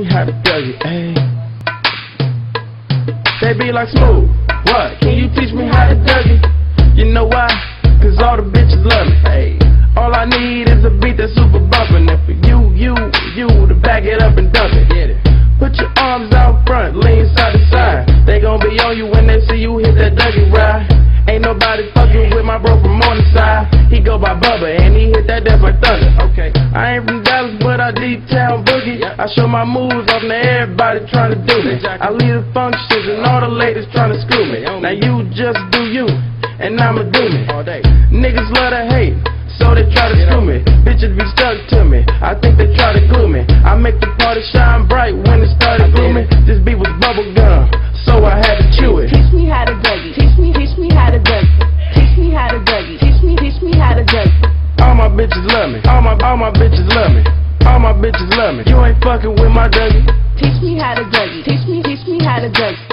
me how to Dougie. Hey. They be like smooth. What? Can you teach me how to Dougie? You know why? Cause all the bitches love me. Hey. All I need is a beat that's super bumpin'. And for you, you, you to back it up and dump it. Get it. Put your arms out front, lean side to side. They gon' be on you when they see you hit that Dougie ride. Ain't nobody fucking with my bro from on the side. He go by Bubba and he hit that death like thunder. Okay. I ain't from Dallas, but I deep town. I show my moves off to everybody trying to do me. I lead the functions and all the ladies trying to screw me. Now you just do you, and I'ma do me. All day. Niggas love to hate. So they try to screw me. Bitches be stuck to me. I think they try to glue me. I make the party shine bright when it started glooming. This beat was bubble gum, so I had to chew it. Teach me how to Dougie. Teach me, teach me how to Dougie. Teach me how to Dougie. Teach me, teach me how to Dougie. All my bitches love me. All my all my bitches love me. All my bitches love me. You ain't fucking with my Dougie. Teach me how to Dougie. Teach me, teach me how to Dougie.